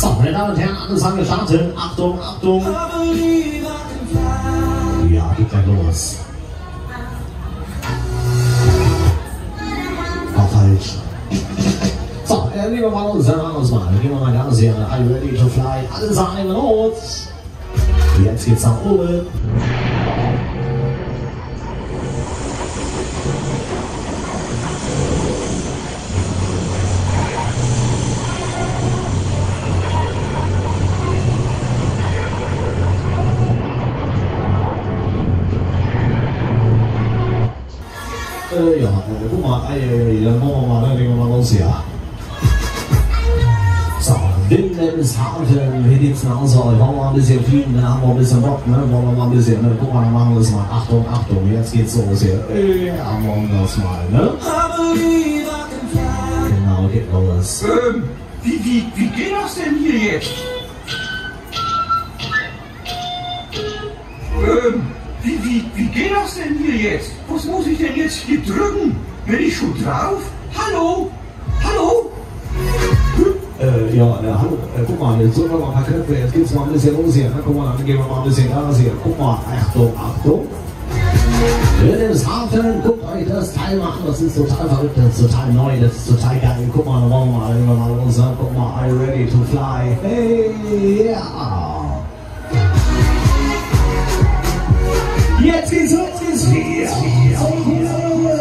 So, meine Damen und Herren, alles haben gestartet. Achtung, Achtung. Ja, geht gleich los. Auch falsch. So, äh, liebe Mann und Herren, uns mal. Gehen wir mal ganz hier. Are you ready to fly? Alle sagen los. Jetzt geht's nach oben. Ja, äh, guck mal, ey, dann machen wir mal, dann legen wir mal los hier. So, Wilhelmshaven, wie sieht's denn aus? Wollen wir mal ein bisschen fliegen, dann haben wir ein bisschen Bock, ne? Wollen wir mal ein bisschen, ne? Guck mal, dann machen wir das mal. Achtung, Achtung, jetzt geht's los hier. Ja, machen wir das mal, ne? Genau, geht los. Ähm, wie, wie, wie geht das denn hier jetzt? Ähm, wie, wie, wie geht das denn hier jetzt? Was muss ich denn jetzt hier drücken? Bin ich schon drauf? Hallo? Hallo? Äh, ja, äh, hallo, äh, guck mal, jetzt drücken wir mal ein paar Knöpfe, jetzt geht's mal ein bisschen los hier, ne? Guck mal, dann gehen wir mal ein bisschen Gas hier. Guck mal, Achtung, Achtung. Wilhelmshaven, guckt euch das Teil mal an, das ist total verrückt, das ist total neu, das ist total geil. Guck mal, dann wollen wir mal, wir mal los, ne? guck mal, are you ready to fly? Hey, ja. Jetzt geht's los, jetzt geht's los.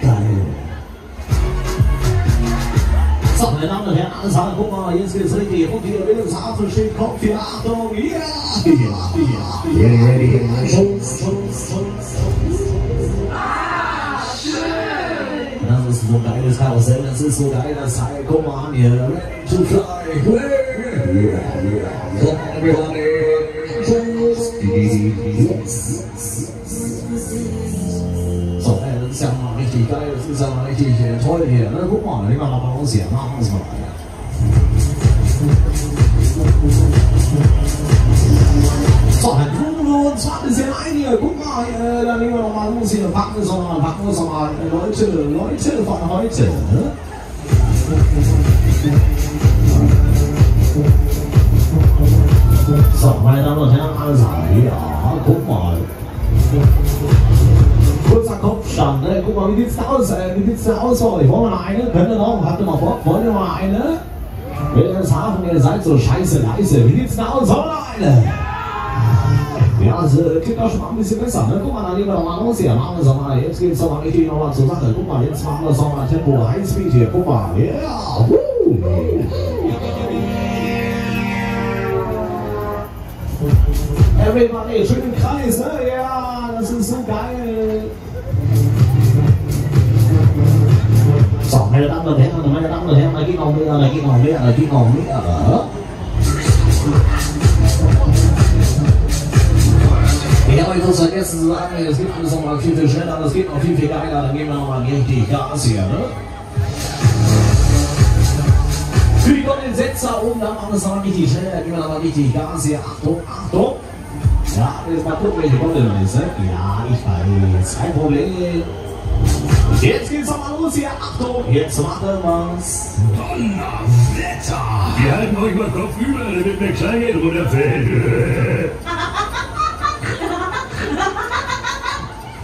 Geil. So, meine Damen und Herren, alles haben, guck mal, jetzt geht's richtig. Und hier Wilhelmshaven steht Kopf hier, Achtung, ja, ja, ja. Ready, ready, Schutz, Schutz, Schutz, Das ist so ein geiles Karussell, das ist so geil, das Teil, guck mal an hier, ready to fly, yeah, yeah, yeah. So, everybody. So, ey, das ist ja mal richtig geil, das ist ja mal richtig äh, toll hier, ne? Guck mal, nehmen wir mal raus hier, machen wir es mal. So, dann gucken wir uns mal ein bisschen ein hier. Guck mal, äh, dann nehmen wir noch mal los hier. Packen wir es noch mal, packen wir es noch mal. Äh, Leute, Leute von heute. Ne? So, meine Damen und Herren, an. Ja, guck mal. Kurzer Kopfstand, ne? Guck mal, wie sieht's da aus? Äh, wie sieht's da aus für euch? Wollen wir noch eine? Könnt ihr noch? Habt ihr mal Bock? Wollt ihr mal eine? Wilhelmshaven, ihr seid so scheiße leise. Wie sieht's da aus? Wollen wir noch eine? Ja, also klingt auch schon mal ein bisschen besser, ne? Guck mal, dann gehen wir doch mal los hier. Machen wir es mal. Jetzt geht's doch mal richtig nochmal zur Sache. Guck mal, jetzt machen wir es doch mal Tempo Highspeed hier. Guck mal. Ja, yeah. Everybody, im Kreis, ne? Ja, das ist so geil. So, meine Damen und Herren, meine Damen und Herren, da geht noch mehr, da geht noch mehr, da geht noch mehr. Ich habe euch das vergessen zu sagen, es geht alles noch mal viel, viel schneller, das geht noch viel, viel geiler, dann geben wir noch mal richtig Gas hier, ne? Für die Kondensetzer oben, da machen wir es noch mal richtig schnell, da geben wir noch mal richtig Gas hier. Achtung, Achtung! Ja, jetzt mal gucken, welche Gondel noch ist? Ja, ich weiß, kein Problem. Jetzt geht's mal los hier. Achtung, jetzt machen wir's. Donnerwetter! Wir halten euch mal Kopf über, damit der Kleingeld runterfällt.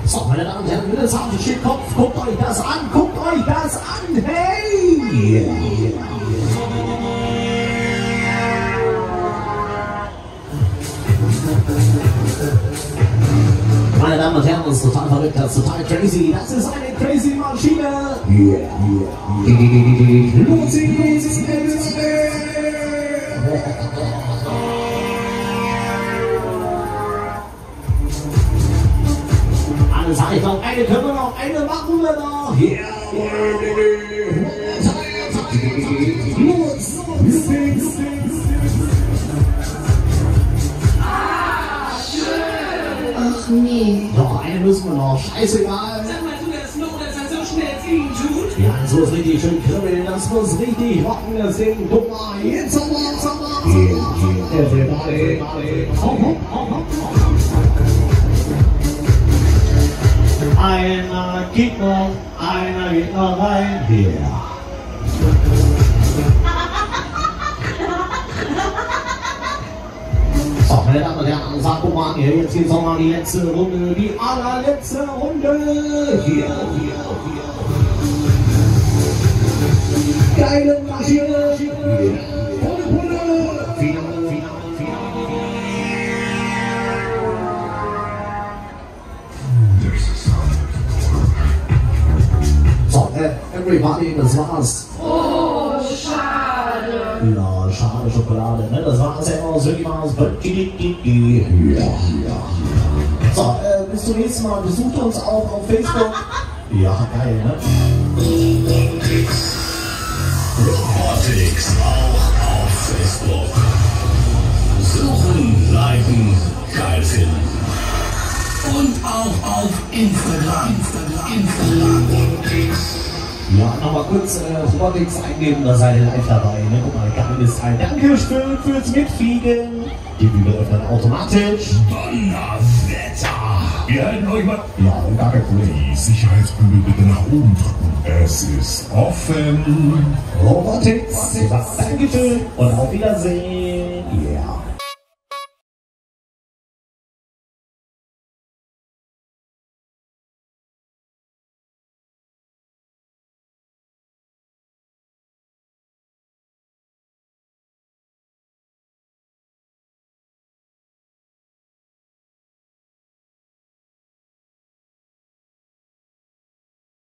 So, meine Damen und Herren, Wilhelmshaven steht Kopf. Guckt euch das an, guckt euch das an. Hey! Damen und Herren, das ist total verrückt, das ist total crazy. Das ist eine crazy Maschine. Yeah, yeah. Lucy, Lucy, Lucy. Alles habe ich noch. Eine können wir noch, eine machen wir noch. Yeah. Los, los. Ach nee. Noch eine müssen wir noch. Scheißegal. Sag mal, tut das Lob, dass er so schnell ziehen tut? Ja, das muss richtig schön kribbeln. Das muss richtig rocken, das Ding. Guck mal, jetzt haben wir, jetzt haben wir, jetzt haben wir. Everybody, hopp, hopp, hopp, hopp, hopp. Einer geht noch, einer geht noch rein. Yeah. Hier, jetzt geht's nochmal die letzte Runde, die allerletzte Runde. Hier, hier, hier. Geile Maschine. Pulle, Pulle. So, äh, everybody, das war's. Oh, schade. Ja, schade Schokolade, ne? Das war's aus Mickey Mouse. Ja, ja. So, äh, bis zum nächsten Mal. Besucht uns auch auf Facebook. Ja, geil, ne? Robotics auch auf Facebook. Suchen, liken, geil finden. Und auch auf Instagram. Instagram. Instagram. Ja, nochmal kurz äh, Robotics eingeben, da seid ihr live dabei. Ne? Guck mal, geiles Teil. Dankeschön fürs Mitfliegen. Die Bühne öffnet automatisch. Donnerwetter. Wir halten euch mal. Ja, gar kein Problem. Die Sicherheitsbügel bitte nach oben drücken. Es ist offen. Robotics. Dankeschön und auf Wiedersehen. Ja.